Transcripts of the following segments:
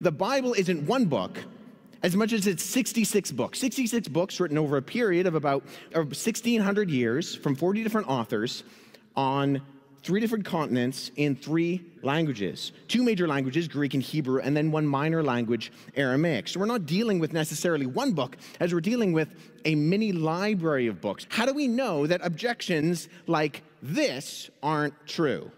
The Bible isn't one book as much as it's 66 books. 66 books written over a period of about 1,600 years from 40 different authors on three different continents in three languages two major languages, Greek and Hebrew, and then one minor language, Aramaic. So we're not dealing with necessarily one book, as we're dealing with a mini library of books. How do we know that objections like this aren't true?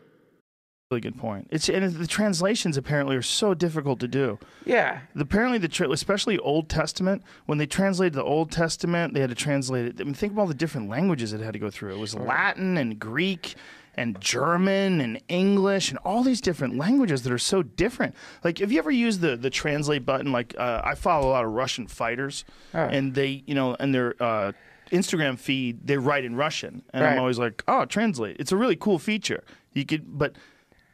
Really good point. It's and the translations apparently are so difficult to do. Yeah. Apparently, the tra- especially Old Testament, when they translated the Old Testament, they had to translate it. I mean, think of all the different languages it had to go through. It was Latin and Greek and German and English and all these different languages that are so different. Like, have you ever used the the translate button? Like, uh, I follow a lot of Russian fighters, Oh. and they, you know, and their uh, Instagram feed they write in Russian, and Right. I'm always like, oh, translate. It's a really cool feature. You could, but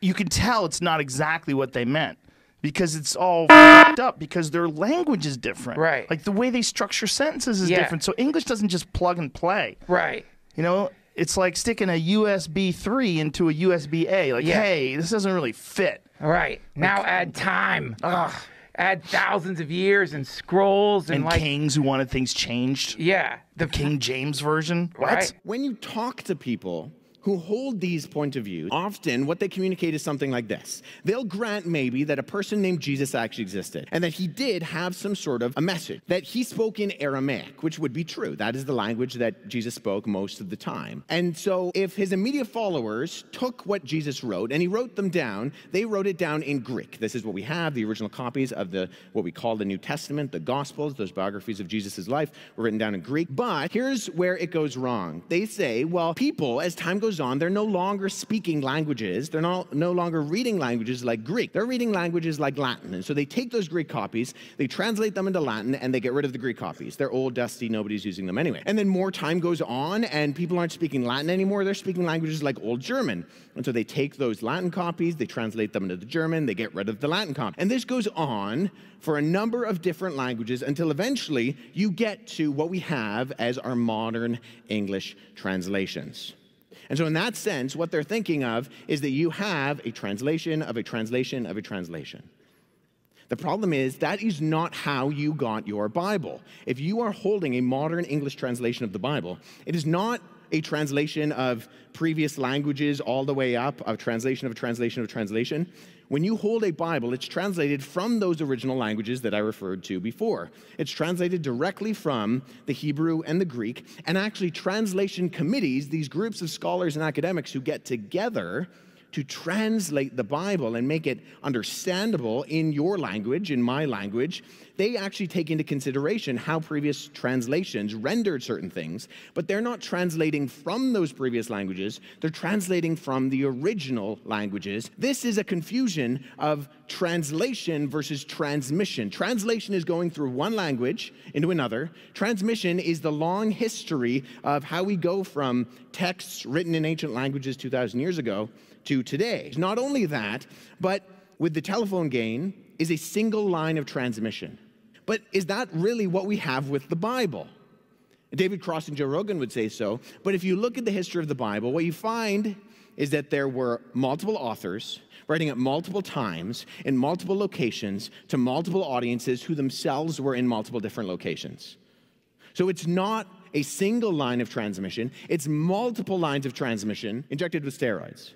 you can tell it's not exactly what they meant because it's all fucked up because their language is different. Right. Like the way they structure sentences is Yeah. different. So English doesn't just plug and play. Right. You know, it's like sticking a USB 3 into a USB A. Like, Yeah. hey, this doesn't really fit. All right. Now add time. Ugh. Add thousands of years and scrolls and, And like kings who wanted things changed. yeah, the King James version. What? Right. When you talk to people who hold these point of views, often what they communicate is something like this. They'll grant maybe that a person named Jesus actually existed and that he did have some sort of a message, that he spoke in Aramaic, which would be true. That is the language that Jesus spoke most of the time. And so if his immediate followers took what Jesus wrote and he wrote them down, they wrote it down in Greek. This is what we have, the original copies of the what we call the New Testament, the Gospels, those biographies of Jesus' life were written down in Greek. But here's where it goes wrong. They say, well, people, as time goes on, they're no longer speaking languages. They're not, no longer reading languages like Greek. They're reading languages like Latin. And so they take those Greek copies, they translate them into Latin, and they get rid of the Greek copies. They're old, dusty, nobody's using them anyway. And then more time goes on, and people aren't speaking Latin anymore. They're speaking languages like Old German. And so they take those Latin copies, they translate them into the German, they get rid of the Latin copy. And this goes on for a number of different languages until eventually you get to what we have as our modern English translations. And so, in that sense, what they're thinking of is that you have a translation of a translation of a translation. The problem is that is not how you got your Bible. If you are holding a modern English translation of the Bible, it is not a translation of previous languages all the way up, a translation of a translation of translation. When you hold a Bible, it's translated from those original languages that I referred to before. It's translated directly from the Hebrew and the Greek, and actually, translation committees, these groups of scholars and academics who get together to translate the Bible and make it understandable in your language, in my language, they actually take into consideration how previous translations rendered certain things, but they're not translating from those previous languages, they're translating from the original languages. This is a confusion of translation versus transmission. Translation is going through one language into another, transmission is the long history of how we go from texts written in ancient languages 2,000 years ago to today. Not only that, but with the telephone gain is a single line of transmission. But is that really what we have with the Bible? David Cross and Joe Rogan would say so. But if you look at the history of the Bible, what you find is that there were multiple authors writing at multiple times in multiple locations to multiple audiences who themselves were in multiple different locations. So it's not a single line of transmission, it's multiple lines of transmission injected with steroids.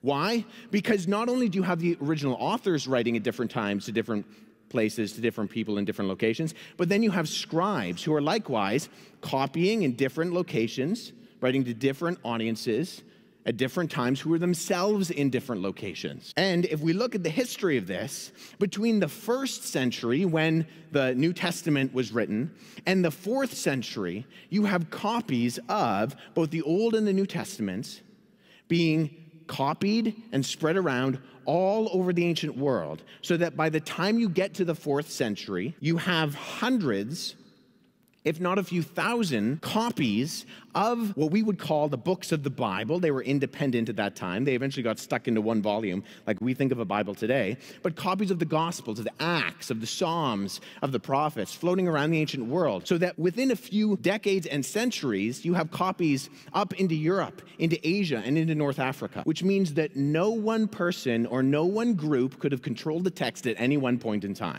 Why? Because not only do you have the original authors writing at different times to different places, to different people in different locations, but then you have scribes who are likewise copying in different locations, writing to different audiences at different times who are themselves in different locations. And if we look at the history of this, between the first century when the New Testament was written and the fourth century, you have copies of both the Old and the New Testaments being copied and spread around all over the ancient world, so that by the time you get to the fourth century, you have hundreds, if not a few thousand, copies of what we would call the books of the Bible. They were independent at that time. They eventually got stuck into one volume, like we think of a Bible today. But copies of the Gospels, of the Acts, of the Psalms, of the prophets floating around the ancient world. So that within a few decades and centuries, you have copies up into Europe, into Asia, and into North Africa, which means that no one person or no one group could have controlled the text at any one point in time.